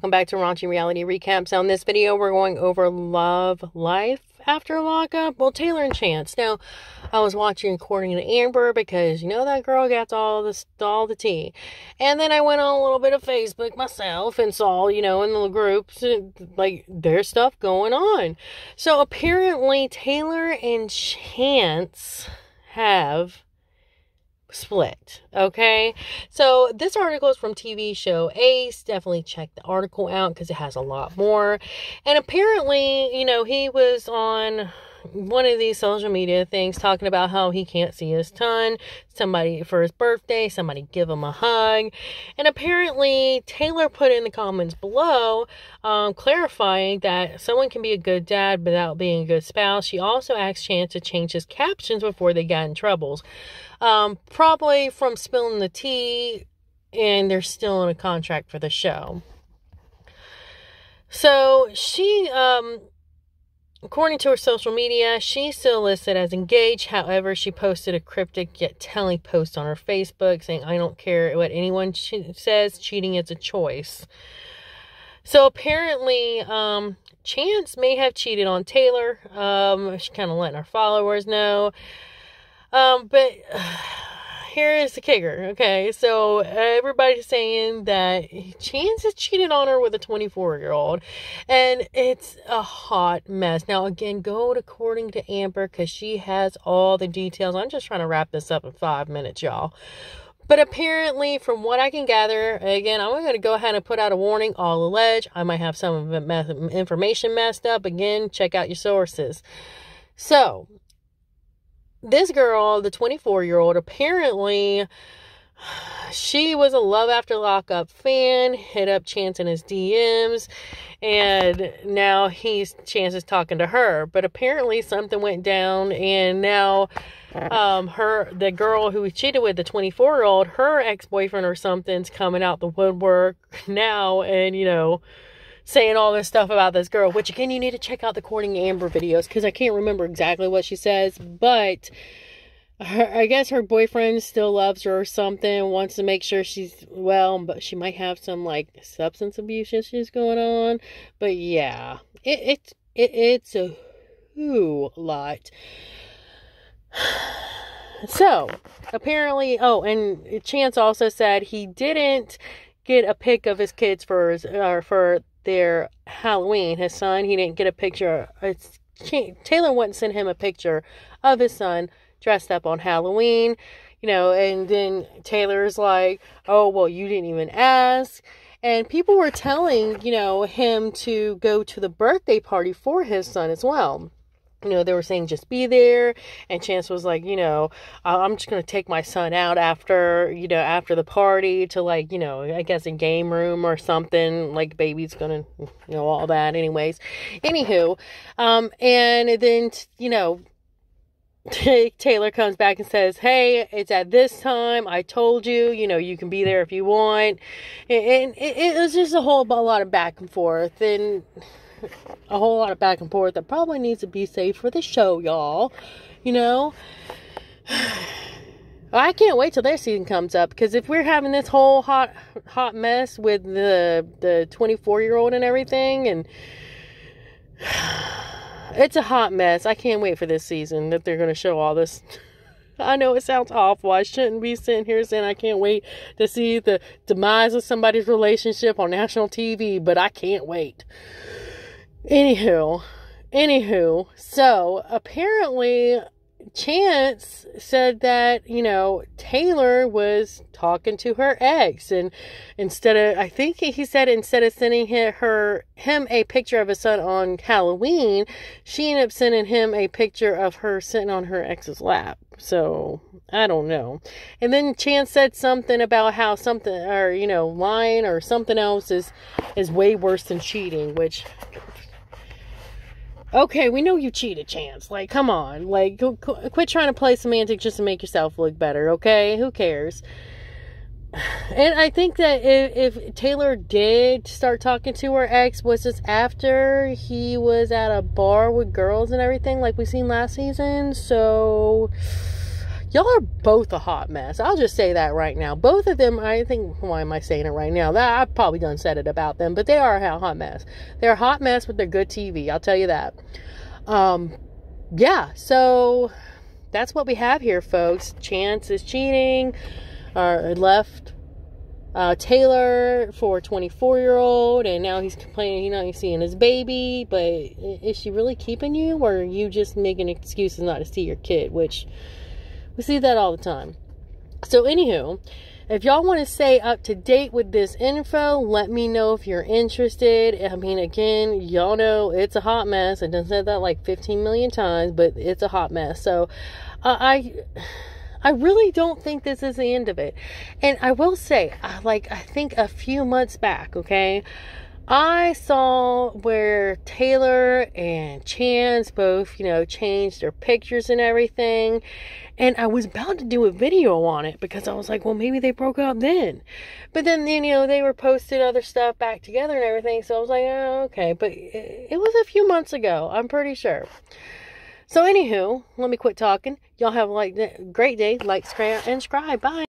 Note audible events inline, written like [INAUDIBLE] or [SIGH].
Welcome back to Raunchy Reality Recaps. Now, in this video, we're going over love life after lockup. Well, Tayler and Chance. Now, I was watching According to Amber because you know that girl gets all this all the tea. And then I went on a little bit of Facebook myself and saw, you know, in the groups uh, like there's stuff going on. So apparently Tayler and Chance have split. Okay. So this article is from TV show Ace. Definitely check the article out because it has a lot more. And apparently, you know, he was on one of these social media things talking about how he can't see his son, somebody for his birthday, somebody give him a hug. And apparently, Tayler put in the comments below um, clarifying that someone can be a good dad without being a good spouse. She also asked Chance to change his captions before they got in troubles. Um, probably from spilling the tea, and they're still in a contract for the show. So she, um, according to her social media, she's still listed as engaged. However, she posted a cryptic yet telling post on her Facebook saying, I don't care what anyone says, cheating is a choice. So apparently, um, Chance may have cheated on Tayler. Um, she kind of letting her followers know. Um, but uh, here is the kicker. Okay, so everybody's saying that Chance has cheated on her with a 24 year old, and it's a hot mess. Now, again, go according to Amber because she has all the details. I'm just trying to wrap this up in five minutes, y'all. But apparently, from what I can gather, again, I'm going to go ahead and put out a warning, all alleged. I might have some information messed up. Again, check out your sources. So, this girl, the 24 year old, apparently she was a love after lockup fan, hit up Chance in his DMs, and now he's Chance is talking to her. But apparently something went down, and now um her the girl who he cheated with, the 24 year old, her ex boyfriend or something's coming out the woodwork [LAUGHS] now, and you know saying all this stuff about this girl, which again, you need to check out the Courting Amber videos because I can't remember exactly what she says, but her, I guess her boyfriend still loves her or something, wants to make sure she's well, but she might have some like substance abuse issues going on. But yeah, it, it, it it's a whole lot. [SIGHS] So, apparently, oh, and Chance also said he didn't get a pic of his kids for his, or for their Halloween. His son, he didn't get a picture. It's, Tayler wouldn't send him a picture of his son dressed up on Halloween, you know, and then Tayler's like, oh, well, you didn't even ask. And people were telling, you know, him to go to the birthday party for his son as well you know, they were saying just be there. And Chance was like, you know, I'm just going to take my son out after, you know, after the party to like, you know, I guess a game room or something. Like, baby's going to, you know, all that, anyways. Anywho, um, and then, you know, [LAUGHS] Tayler comes back and says, Hey, it's at this time. I told you, you know, you can be there if you want. And it, was just a whole lot of back and forth. And [LAUGHS] a whole lot of back and forth that probably needs to be saved for the show, y'all. You know? [SIGHS] I can't wait till their season comes up because if we're having this whole hot hot mess with the the 24 year old and everything and [SIGHS] it's a hot mess. I can't wait for this season that they're going to show all this [LAUGHS] I know it sounds awful. I shouldn't be sitting here saying I can't wait to see the demise of somebody's relationship on national TV, but I can't wait. Anywho, anywho, so apparently Chance said that, you know, Tayler was talking to her ex and instead of I think he said instead of sending her him a picture of his son on Halloween, she ended up sending him a picture of her sitting on her ex's lap. So, I don't know. And then Chance said something about how something or you know, lying or something else is is way worse than cheating, which okay, we know you cheated, Chance. Like, come on. Like, quit trying to play semantics just to make yourself look better, okay? Who cares? [SIGHS] And I think that if, if Tayler did start talking to her ex, was this after he was at a bar with girls and everything, like we seen last season? So, y'all are both a hot mess. I'll just say that right now. Both of them, I think, why am I saying it right now? That I've probably done said it about them, but they are a hot mess. They're a hot mess, but they're good TV. I'll tell you that. Um, yeah, so that's what we have here, folks. Chance is cheating, or left uh, Tayler for 24 year old, and now he's complaining you know he's seeing his baby. But is she really keeping you, or are you just making excuses not to see your kid? Which we see that all the time. So, anywho, if y'all want to stay up to date with this info, let me know if you're interested. I mean, again, y'all know it's a hot mess. I done said that like 15 million times, but it's a hot mess. So, uh, I. I really don't think this is the end of it. And I will say, like, I think a few months back, okay, I saw where Tayler and Chance both, you know, changed their pictures and everything. And I was about to do a video on it because I was like, well, maybe they broke up then. But then, you know, they were posting other stuff back together and everything. So I was like, oh, okay. But it was a few months ago, I'm pretty sure. So, anywho, let me quit talking. Y'all have a like great day. Like, subscribe, and subscribe. Bye.